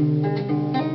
Música